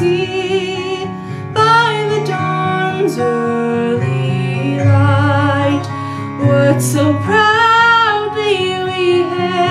by the dawn's early light, what so proudly we hailed.